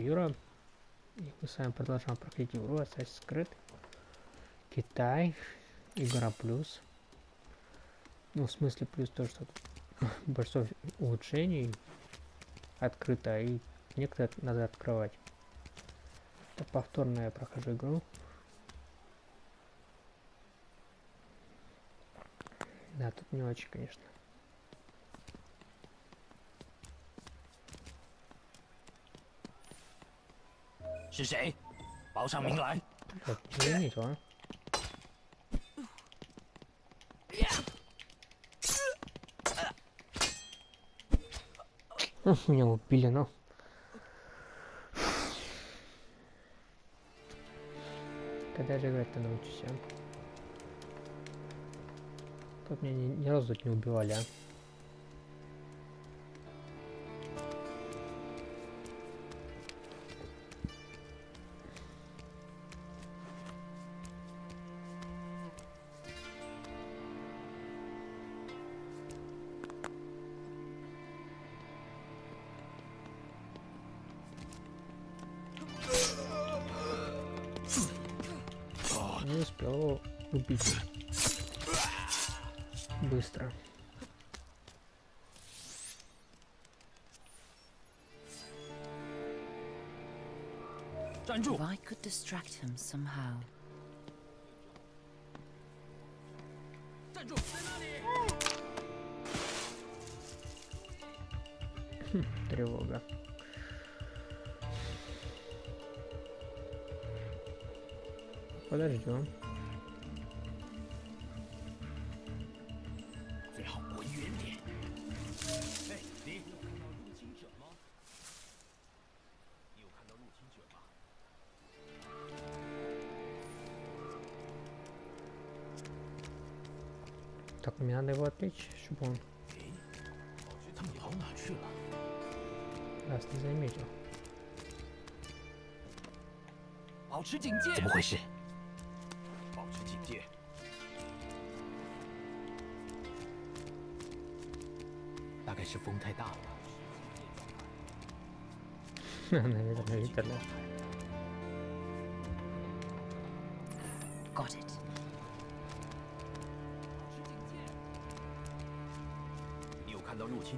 Юра. И мы с вами продолжаем проходить игру Assassin's Creed. Китай. Игра плюс. Ну, в смысле плюс то, что большинство улучшений открыто, и некоторые надо открывать. Это повторно я прохожу игру. Да, тут не очень, конечно. 是谁？报上名来。我追你床。Меня убили, ну. Когда же играть-то научишься? Тут меня ни, ни разу не убивали, а. Кого убить? Быстро. If I could distract him somehow. Тревога. Подождем. Так мне надо его о т л и ч и ь чтобы он. 他们跑哪去了？我咋没 заметил？怎么回事？保持警戒。大概是风太大了。哈哈，那个没 Got it.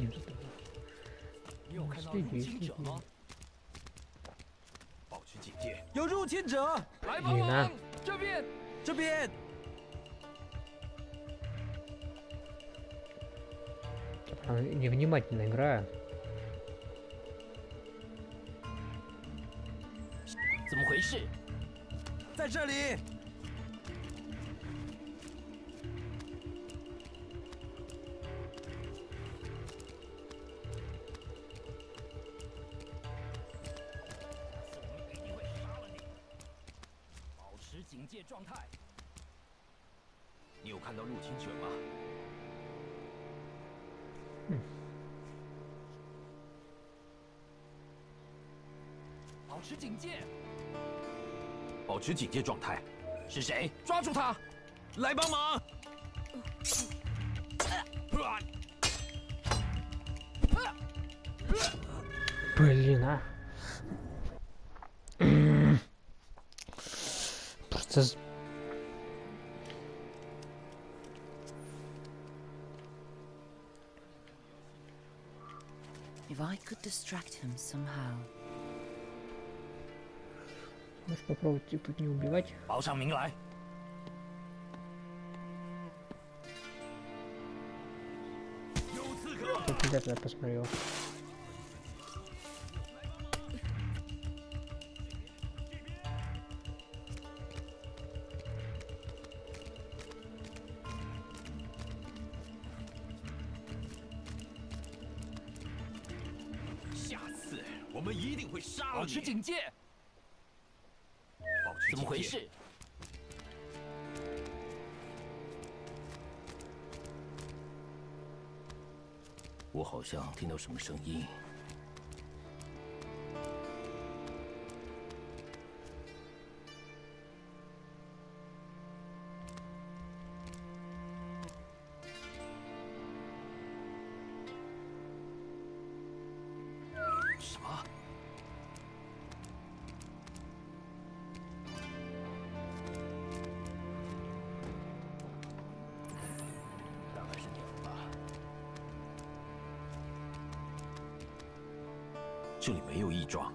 你知道吗？你有看到入侵者吗？保持警戒，有入侵者！来帮忙！这边，这边！невнимательно играю. 怎么回事？在这里。保持警戒，保持警戒状态。是谁？抓住他！来帮忙！妈的！嗯，不是。If I could distract him somehow. Можешь попробовать тут не убивать. Как я посмотрел. 保持警戒，怎么回事？我好像听到什么声音。什么？这里没有异状。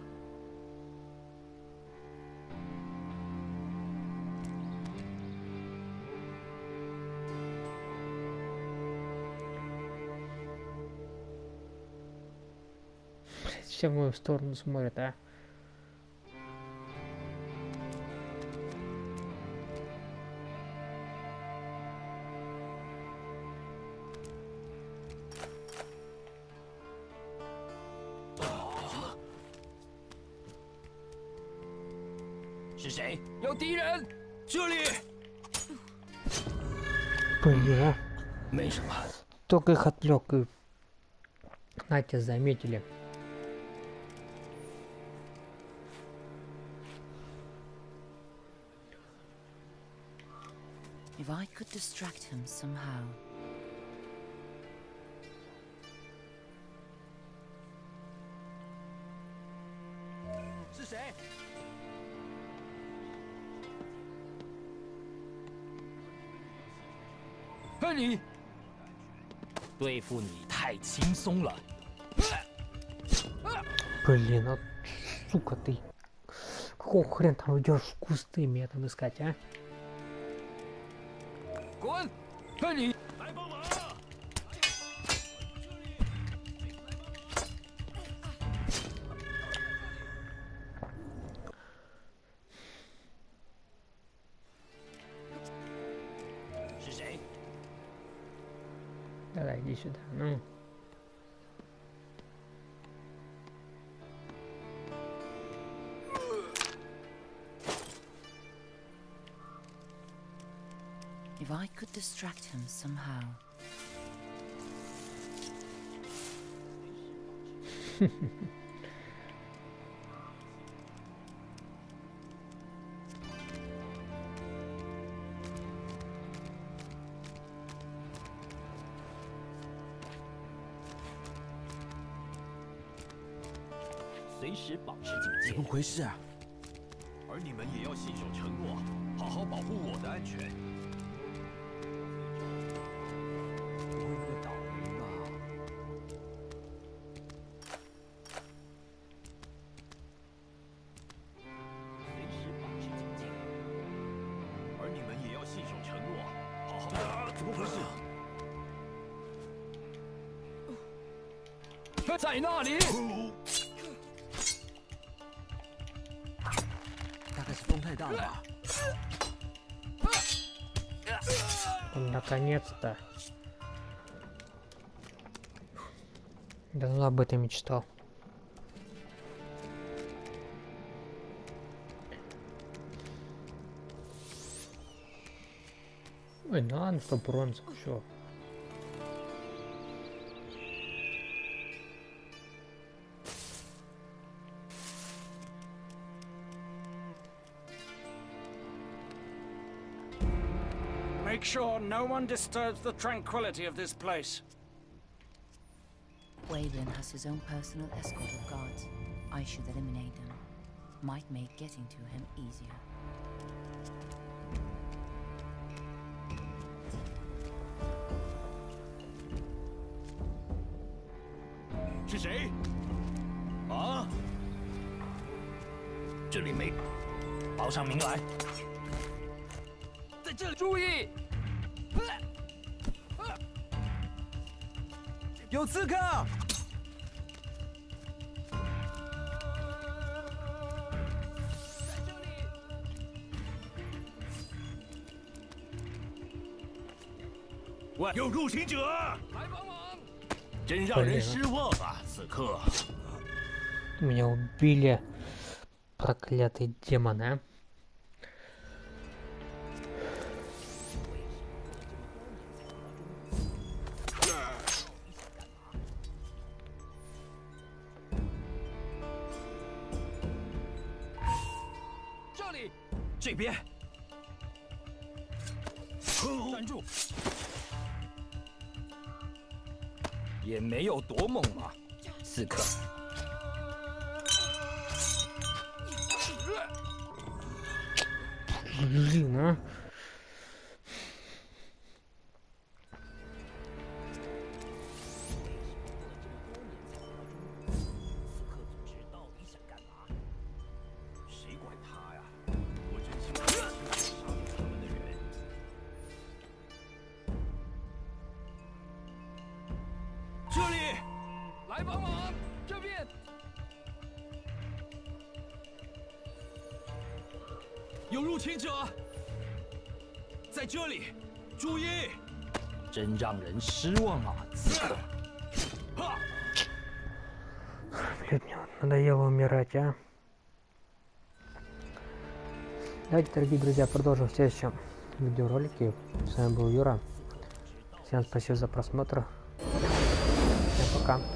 是谁？有敌人！这里！Блин, а? Только их отвлек и... Знаете, заметили. If I could distract him somehow. 理。对付你太轻松了。Блин, а сука ты. Какого хрен там идешь в кусты меня там искать, а? Гон, Блин. If I could distract him somehow. 回事啊？而你们也要信守承诺，好好保护我的安全。而你们也要信守承诺，好好。怎么回事？在里？Наконец-то. Давно ну, об этом мечтал. Ой, ну ладно, что бронза, все. Make sure no one disturbs the tranquility of this place. Waylon has his own personal escort of guards. I should eliminate them. Might make getting to him easier. easier. 是谁？啊！这里没，报上名来。在这，注意！有刺客！喂，有入侵者！真让人失望吧！此刻，меня убили, проклятые демоны！也没有多猛嘛，刺客。你入侵者在这里，注意！真让人失望啊！Блин, мне надоело умирать, а. Давайте, дорогие друзья, продолжим в следующем видеоролике. С вами был Юра. Всем спасибо за просмотр. Всем пока.